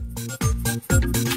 Música